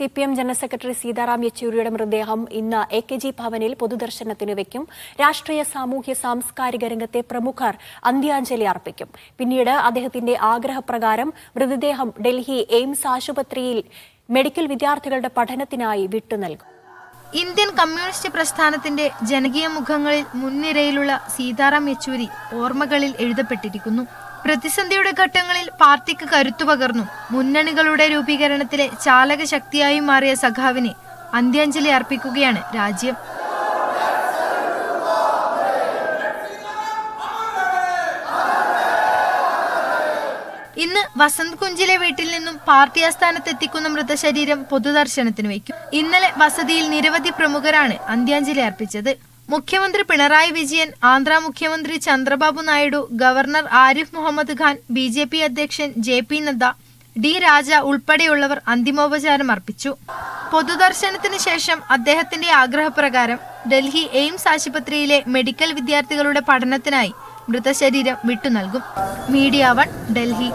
C P M general secretary Sitaram യെച്ചൂരിയുടെ മൃതദേഹം ഇന്ന് A K G ഭവനിൽ പൊതുദർശനത്തിന് വയ്ക്കും രാഷ്ട്രീയ സാമൂഹ്യ സാംസ്കാരിക രംഗത്തെ പ്രമുഖർ അന്ത്യാഞ്ജലി അർപ്പിക്കും. പിന്നീട് അദ്ദേഹത്തിന്റെ ആഗ്രഹപ്രകാരം മൃതദേഹം ഡൽഹി എയിംസ് ആശുപത്രിയിൽ മെഡിക്കൽ വിദ്യാർത്ഥികളുടെ പഠനത്തിനായി വിട്ടുനൽകും ഇന്ത്യൻ കമ്മ്യൂണിസ്റ്റ് പ്രസ്ഥാനത്തിന്റെ ജനകീയ മുഖങ്ങളിൽ മുൻനിരയിലുള്ള സീതാറാം യെച്ചൂരി ഓർമ്മകളിൽ എഴുതപ്പെട്ടിരിക്കുന്നു. പ്രതിസന്ധിയുടെ ഘട്ടങ്ങളിൽ പാർട്ടിക്ക് കരുത്തു പകർന്നു. മുന്നണികളുടെ രൂപീകരണത്തിലെ ചാലക ശക്തിയായി മാറിയ സഖാവിനെ അന്ത്യാഞ്ജലി അർപ്പിക്കുകയാണ് രാജ്യം. ഇന്ന് വസന്ത് കുഞ്ചിലെ വീട്ടിൽ നിന്നും പാർട്ടി ആസ്ഥാനത്ത് എത്തിക്കുന്ന മൃതശരീരം പൊതുദർശനത്തിന് വയ്ക്കും. ഇന്നലെ വസതിയിൽ നിരവധി പ്രമുഖരാണ് അന്ത്യാഞ്ജലി അർപ്പിച്ചത്. മുഖ്യമന്ത്രി പിണറായി വിജയൻ ആന്ധ്ര മുഖ്യമന്ത്രി Chandrababu Naidu governor Arif Mohammad Khan B J P അധ്യക്ഷൻ J P Nadda D Raja ഉൾപ്പെടെയുള്ളവർ അന്തിമോപചാരം അർപ്പിച്ചു. പൊതുദർശനത്തിന് ശേഷം അദ്ദേഹത്തിന്റെ ആഗ്രഹപ്രകാരം ഡൽഹി എയിംസ് ആശുപത്രിയിലെ മെഡിക്കൽ വിദ്യാർത്ഥികളുടെ പഠനത്തിനായി മൃതശരീരം വിട്ടുനൽകും മീഡിയ വൺ ഡൽഹി.